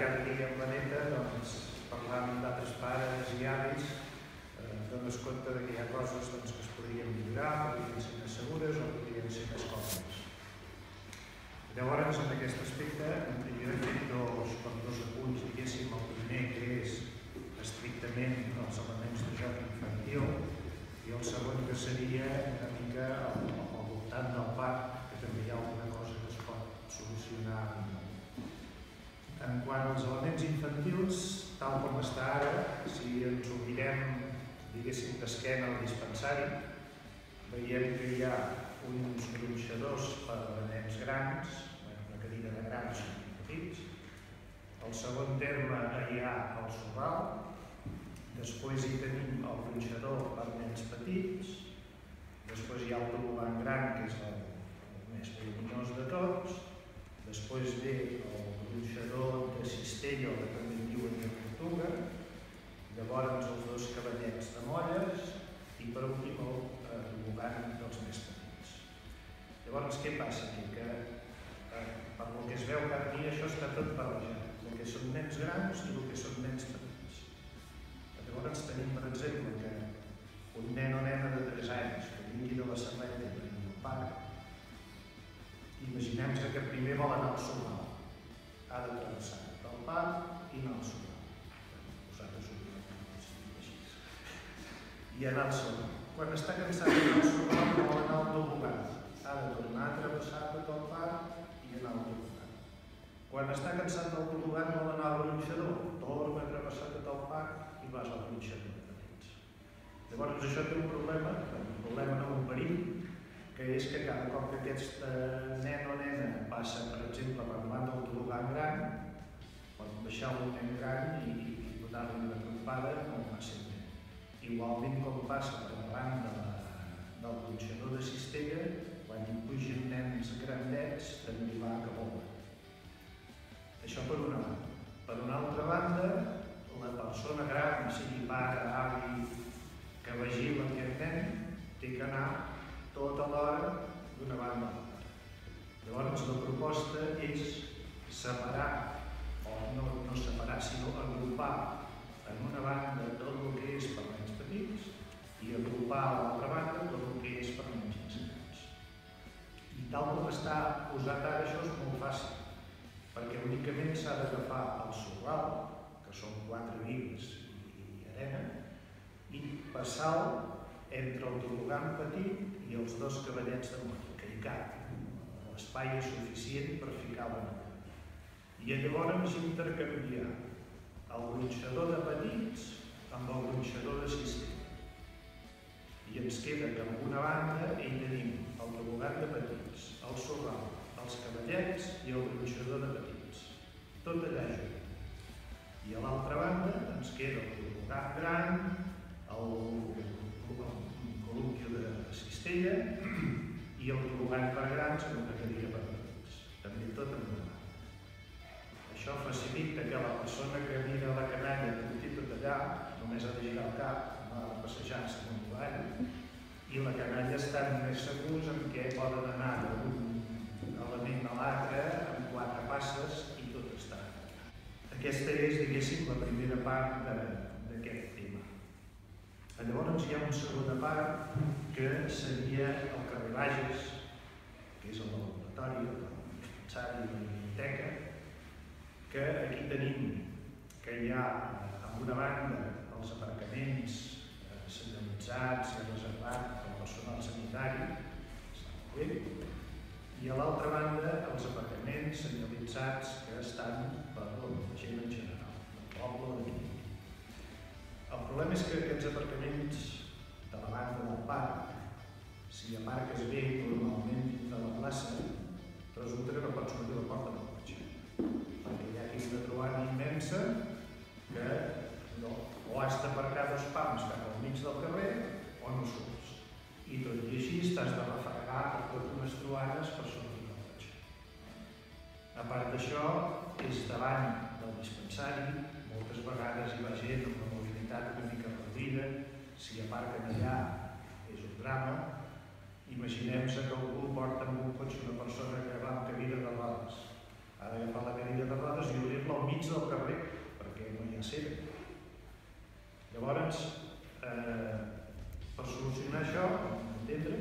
cada dia amb la neta, doncs, parlant amb d'altres pares i avis, eh, dones compte que hi ha coses doncs, que es podrien millorar, podrien ser més segures o podrien ser més còmodes. Llavors, en aquest aspecte, jo he fet dos, com dos apunts, diguéssim, el primer que és estrictament els elements de joc infantil i el segon que seria una mica al, al voltant del parc, que també hi ha alguna cosa que es pot solucionar. En quant als elements infantils, tal com està ara, si ens ho mirem, diguéssim, d'esquena al dispensari, veiem que hi ha uns gronxadors per a nens grans, una cadira de grans i petits, al segon terme hi ha el sorral, Després hi tenim el gronxador per nens petits, després hi ha el tobogan gran, que és el, més voluminós de tots, després ve o que també en diuen de tortuga, llavors els dos cavallets de molles i per últim el eh, dels més petits. Llavors què passa aquí? Que eh, per lo que es veu cada dia això està tot barrejat, el que són nens grans i el que són nens petits. Llavors tenim, per exemple, que un nen o nena de 3 anys que vingui de la Serreta i vingui al parc, imaginem que primer vol anar al solar. Ha de travessar parc i anar al solar. Vosaltres ho així. I anar al solar. Quan està cansat d'anar al solar, vol anar al tobogan. Ha de tornar a travessar tot el parc i anar al tobogan. Quan està cansat del tobogan, vol anar al gronxador. Torna a travessar tot el parc i vas al petits. Llavors això té un problema, un problema no un perill, que és que cada cop que aquest eh, nen o nena passa, per exemple, per davant del tobogan gran, un nen gran i, i donar-li una trompada no va ser bé. Igualment com passa per davant de la, del gronxador de cistella, quan hi pugen nens grandets, també va a cabola. Això per una banda. Per una altra banda, la persona gran, sigui pare, avi, que vigila aquest nen, té que anar tota l'hora d'una banda a l'altra. Llavors la proposta és separar, no, no separar, sinó agrupar en una banda tot el que és per nens petits i agrupar a l'altra banda tot el que és per nens grans. I tal com està posat ara, això és molt fàcil, perquè únicament s'ha d'agafar el sorral, que són quatre vils i arena, i passar entre el tobogan petit i els dos cavallets de moto, que hi cap. L'espai és suficient per ficar la nota. I llavors intercanviar el gronxador de petits amb el gronxador de cistell. I ens queda que en una banda hi tenim el tobogan de petits, el sorral, els cavallets i el gronxador de petits. Tot allà junt. I a l'altra banda ens queda el tobogan gran, el, col·lumpio de cistella i el tobogan per grans amb una cadira per petits. També tot en banda. Això facilita que la persona que mira la canalla de tot allà només ha de girar el cap, va passejar-se amb un ball, i la canalla estan més segurs en què poden anar d'un element a l'altre amb quatre passes aquesta és, diguéssim, la primera part d'aquest tema. Llavors hi ha una segona part que seria el carrer Bages, que és el laboratori, el dispensari, la biblioteca, que aquí tenim que hi ha, en una banda, els aparcaments eh, senyalitzats i reservats al personal sanitari, bé, i a l'altra banda els aparcaments senyalitzats que estan per la gent en general, el poble Vic. El problema és que aquests aparcaments barcar dos pams cap al mig del carrer o no surts. I tot i així t'has de refregar per tot unes troades per sortir del cotxe. A part d'això, és davant del dispensari, moltes vegades hi va gent amb la mobilitat una mica perdida, si aparquen allà és un drama, Imaginem-se que algú porta amb un cotxe una persona que va amb cadira de rodes. Ha d'agafar la cadira de rodes i obrir-la al mig del carrer, perquè no hi ha cera. Llavors, eh, per solucionar això, entendre,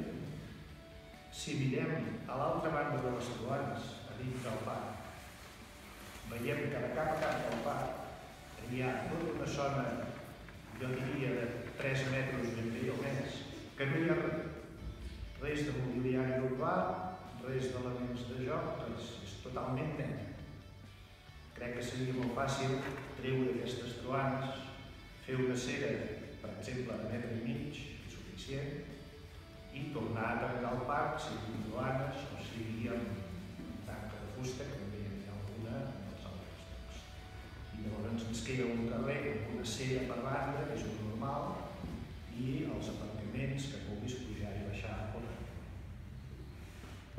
si mirem a l'altra banda de les trobanes, a dins del parc, veiem que de cap a cap del parc hi ha tota una zona, jo diria, de 3 metres ben bé o més, que no hi ha res de mobiliari urbà, res d'elements de joc, és, és totalment net. Crec que seria molt fàcil treure aquestes troanes, fer una cera, per exemple, de metre i mig, suficient, i tornar a tancar el parc, sigui amb troanes o sigui amb tanca de fusta, que també hi ha alguna en els altres llocs. I llavors ens queda un carrer amb una cera per banda, que és un normal, i els aparcaments que puguis pujar i baixar no.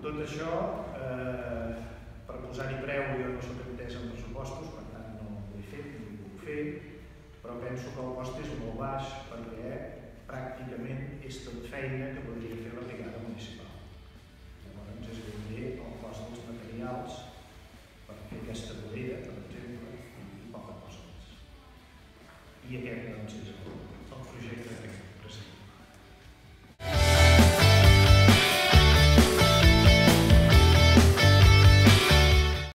Tot això, eh, per posar-hi preu, jo no soc entès en pressupostos, per tant no ho he fet ni ho puc fer, però penso que el cost és molt baix perquè pràcticament és tot feina que podria fer la brigada municipal. Llavors és ben bé el cost dels materials per fer aquesta vorera, per exemple, i poca cosa més. I aquest doncs, és el, el projecte que